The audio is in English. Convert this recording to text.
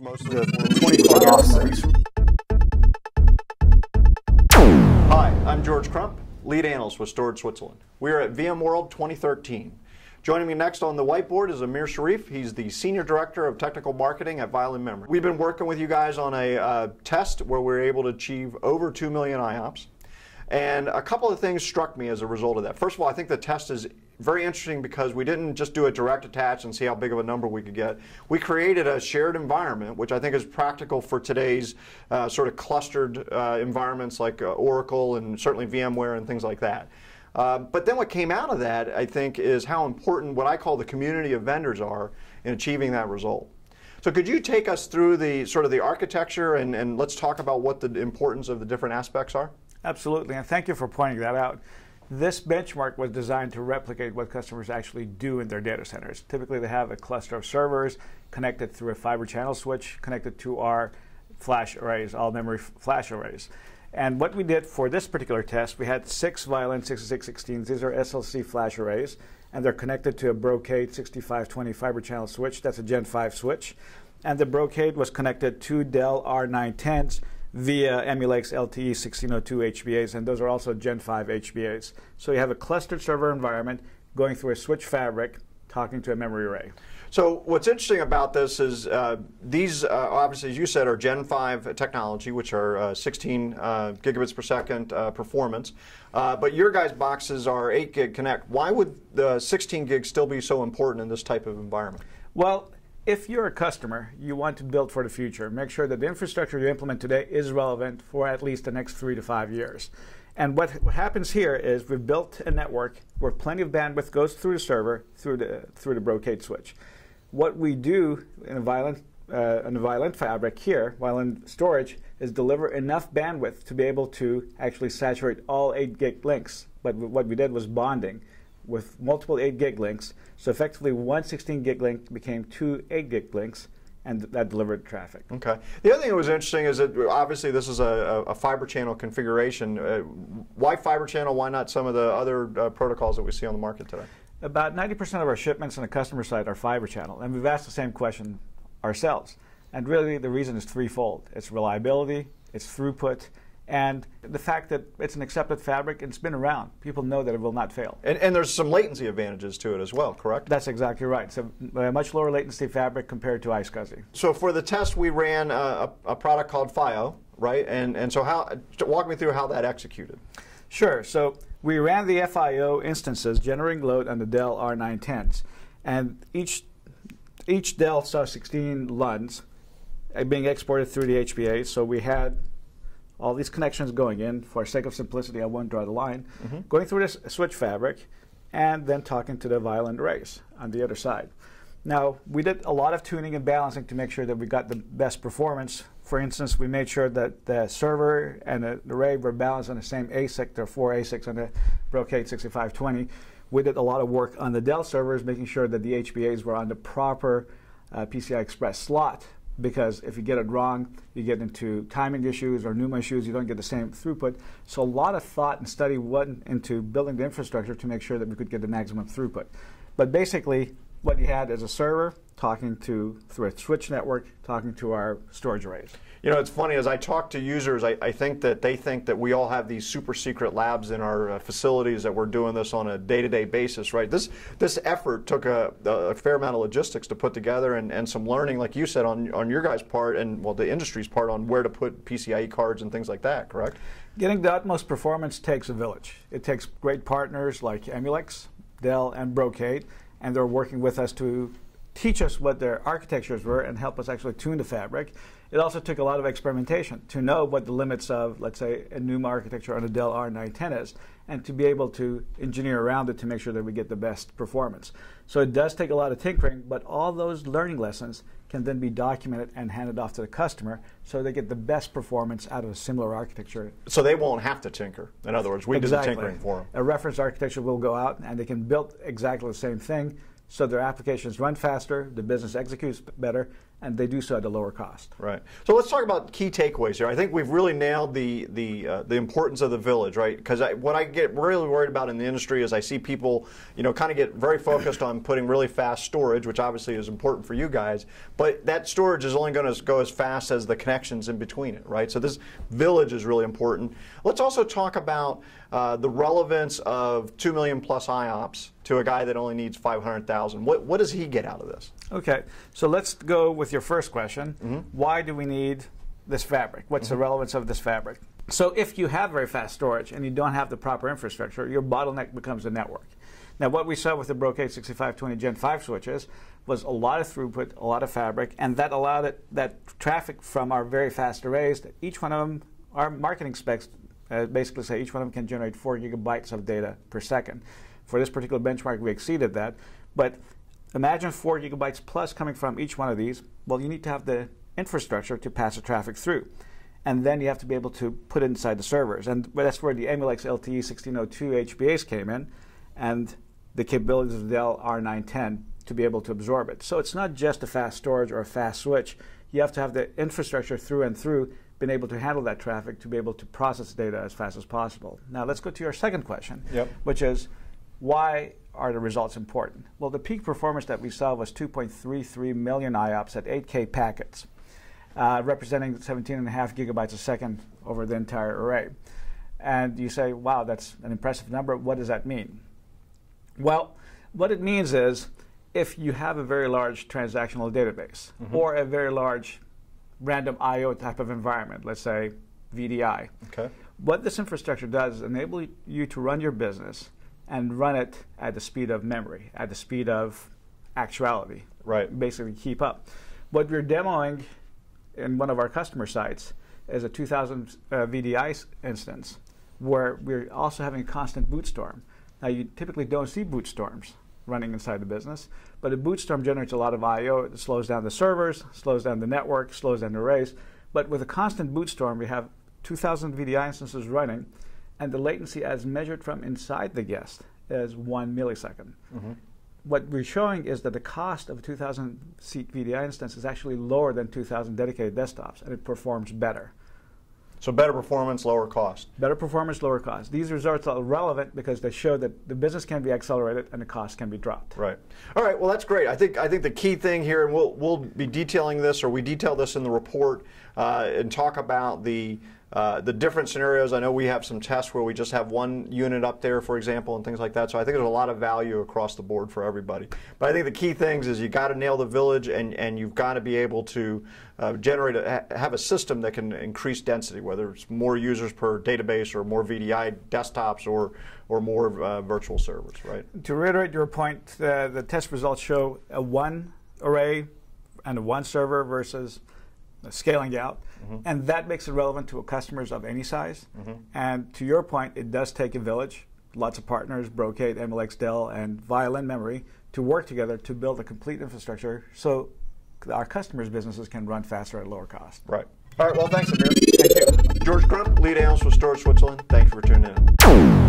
most of the 24 hours. Hi, I'm George Crump, lead analyst with Storage Switzerland. We are at VMworld 2013. Joining me next on the whiteboard is Amir Sharif. He's the Senior Director of Technical Marketing at Violin Memory. We've been working with you guys on a uh, test where we were able to achieve over 2 million IOPS. And a couple of things struck me as a result of that. First of all, I think the test is very interesting because we didn't just do a direct attach and see how big of a number we could get. We created a shared environment, which I think is practical for today's uh, sort of clustered uh, environments like uh, Oracle and certainly VMware and things like that. Uh, but then what came out of that, I think, is how important what I call the community of vendors are in achieving that result. So could you take us through the sort of the architecture and, and let's talk about what the importance of the different aspects are? Absolutely, and thank you for pointing that out. This benchmark was designed to replicate what customers actually do in their data centers. Typically, they have a cluster of servers connected through a fiber channel switch connected to our flash arrays, all memory flash arrays. And what we did for this particular test, we had six Violin 6616s. These are SLC flash arrays, and they're connected to a Brocade 6520 fiber channel switch. That's a Gen 5 switch. And the Brocade was connected to Dell R910s via Emulex LPe 1602 HBAs, and those are also Gen 5 HBAs. So you have a clustered server environment going through a switch fabric talking to a memory array. So what's interesting about this is uh, these, uh, obviously, as you said, are Gen 5 technology, which are uh, 16 uh, gigabits per second uh, performance. Uh, but your guys' boxes are 8 gig connect. Why would the 16 gig still be so important in this type of environment? Well, if you're a customer, you want to build for the future. Make sure that the infrastructure you implement today is relevant for at least the next three to five years. And what, what happens here is we've built a network where plenty of bandwidth goes through the server through the through the Brocade switch. What we do in a Violin uh, in a Violin fabric here, Violin storage, is deliver enough bandwidth to be able to actually saturate all 8 gig links. But what we did was bonding with multiple 8 gig links. So effectively, one 16 gig link became two 8 gig links, and that delivered traffic. Okay. The other thing that was interesting is that obviously this is a, a fiber channel configuration. Uh, why fiber channel? Why not some of the other uh, protocols that we see on the market today? About 90% of our shipments on the customer side are fiber channel, and we've asked the same question ourselves. And really, the reason is threefold: it's reliability, it's throughput, and the fact that it's an accepted fabric it's been around. People know that it will not fail. And, and, there's some latency advantages to it as well correct? That's exactly right. So a much lower latency fabric compared to iSCSI so for the test we ran a, a, product called FIO right? And, and so how walk me through how that executed. Sure. So we ran the FIO instances generating load on the Dell R910s and each each Dell saw 16 LUNs uh, being exported through the HBA so we had all these connections going in. For sake of simplicity, I won't draw the line. Mm-hmm. Going through this switch fabric, and then talking to the Violin arrays on the other side. Now, we did a lot of tuning and balancing to make sure that we got the best performance. For instance, we made sure that the server and the array were balanced on the same ASIC. There are four ASICs on the Brocade 6520. We did a lot of work on the Dell servers, making sure that the HBAs were on the proper uh, PCI Express slot because if you get it wrong, you get into timing issues or NUMA issues, you don't get the same throughput. So a lot of thought and study went into building the infrastructure to make sure that we could get the maximum throughput. But basically, what you had is a server talking to, through a switch network, talking to our storage arrays. You know, it's funny, as I talk to users, I, I, think that they think that we all have these super secret labs in our uh, facilities that we're doing this on a day-to-day basis, right? This this effort took a, a, fair amount of logistics to put together and, and some learning, like you said, on, on your guys' part and, well, the industry's part on where to put PCIe cards and things like that, correct? Getting the utmost performance takes a village. It takes great partners like Emulex, Dell, and Brocade, and they're working with us to teach us what their architectures were and help us actually tune the fabric. It also took a lot of experimentation to know what the limits of, let's say, a NUMA architecture on a Dell R910 is, and to be able to engineer around it to make sure that we get the best performance. So it does take a lot of tinkering, but all those learning lessons can then be documented and handed off to the customer so they get the best performance out of a similar architecture. So they won't have to tinker. In other words, we exactly. did the tinkering for them. A reference architecture will go out and they can build exactly the same thing so their applications run faster, the business executes better, and they do so at a lower cost. Right. So let's talk about key takeaways here. I think we've really nailed the the uh, the importance of the village, right? Because what I get really worried about in the industry is I see people, you know, kind of get very focused on putting really fast storage, which obviously is important for you guys, but that storage is only going to go as fast as the connections in between it, right? So this village is really important. Let's also talk about uh, the relevance of two million plus IOPS to a guy that only needs 500,000. What, what does he get out of this? Okay, so let's go with your first question. Mm-hmm. Why do we need this fabric? What's mm-hmm. the relevance of this fabric? So if you have very fast storage and you don't have the proper infrastructure, your bottleneck becomes the network. Now, what we saw with the Brocade 6520 Gen 5 switches was a lot of throughput, a lot of fabric, and that allowed it, that traffic from our very fast arrays, each one of them, our marketing specs uh, basically say each one of them can generate 4 gigabytes of data per second. For this particular benchmark, we exceeded that. But imagine 4 gigabytes plus coming from each one of these. Well, you need to have the infrastructure to pass the traffic through. And then you have to be able to put it inside the servers. And that's where the Emulex LPe 1602 HBAs came in, and the capabilities of the Dell R910 to be able to absorb it. So it's not just a fast storage or a fast switch. You have to have the infrastructure through and through been able to handle that traffic to be able to process data as fast as possible. Now let's go to your second question, yep. which is why are the results important? Well, the peak performance that we saw was 2.33 million IOPS at 8K packets, uh, representing 17.5 gigabytes a second over the entire array. And you say, wow, that's an impressive number. What does that mean? Well, what it means is if you have a very large transactional database mm-hmm. or a very large random I/O type of environment, let's say VDI. Okay. What this infrastructure does is enable you to run your business and run it at the speed of memory, at the speed of actuality. Right. Basically, keep up. What we're demoing in one of our customer sites is a 2000 uh, VDI instance where we're also having a constant boot storm. Now, you typically don't see boot storms running inside the business. But a boot storm generates a lot of I/O. It slows down the servers, slows down the network, slows down the arrays. But with a constant boot storm, we have 2,000 VDI instances running, and the latency as measured from inside the guest is one millisecond. Mm-hmm. What we're showing is that the cost of a 2,000 seat VDI instance is actually lower than 2,000 dedicated desktops, and it performs better. So better performance, lower cost. Better performance, lower cost. These results are relevant because they show that the business can be accelerated and the cost can be dropped. Right. All right. Well, that's great. I think I think the key thing here, and we'll we'll be detailing this, or we detail this in the report, uh, and talk about the uh, the different scenarios. I know we have some tests where we just have one unit up there, for example, and things like that. So I think there's a lot of value across the board for everybody. But I think the key things is you got to nail the village, and, and you've got to be able to uh, generate a, have a system that can increase density, whether it's more users per database or more VDI desktops or or more uh, virtual servers. Right. To reiterate your point, the test results show a one array and one server versus scaling out, mm-hmm. and that makes it relevant to customers of any size. Mm-hmm. And to your point, it does take a village, lots of partners, Brocade, Emulex, Dell, and Violin Memory, to work together to build a complete infrastructure so our customers' businesses can run faster at lower cost. Right. All right. Well, thanks, Amir. Thank you. George Crump, lead analyst with Storage Switzerland. Thanks for tuning in.